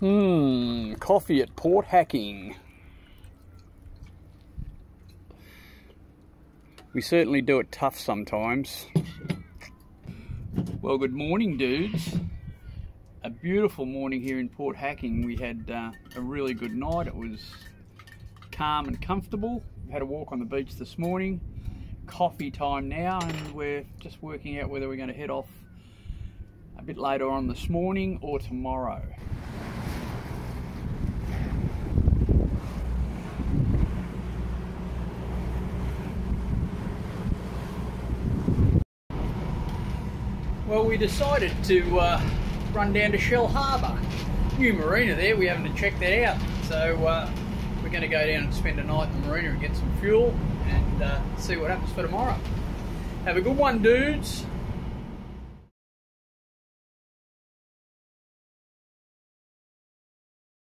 Hmm, coffee at Port Hacking. We certainly do it tough sometimes. Well, good morning, dudes. A beautiful morning here in Port Hacking. We had uh, a really good night. It was calm and comfortable. We had a walk on the beach this morning. Coffee time now, and we're just working out whether we're going to head off a bit later on this morning or tomorrow. Well, we decided to uh, run down to Shellharbour. New marina there, we haven't checked that out. So uh, we're going to go down and spend a night in the marina and get some fuel and uh, see what happens for tomorrow. Have a good one, dudes.